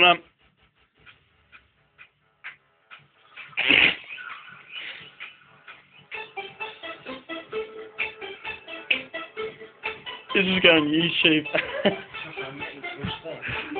On um. This is going YouTube.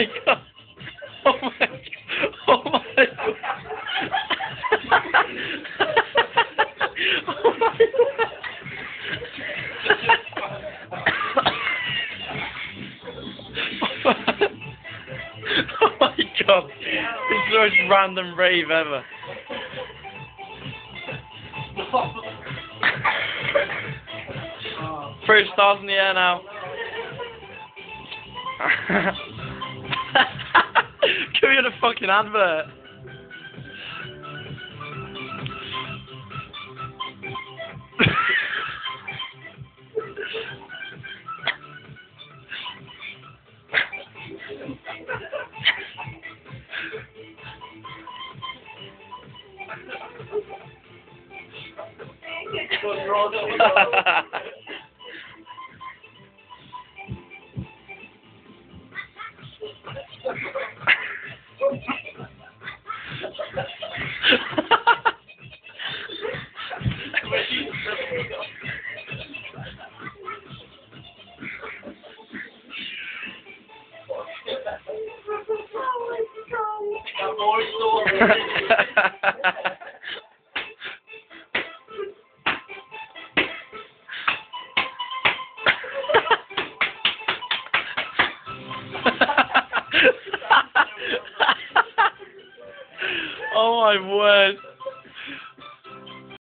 my god. Oh my god. Oh my god. oh my god. oh my god. Is the most random rave ever. Three stars in the air now. Fucking advert. oh my word.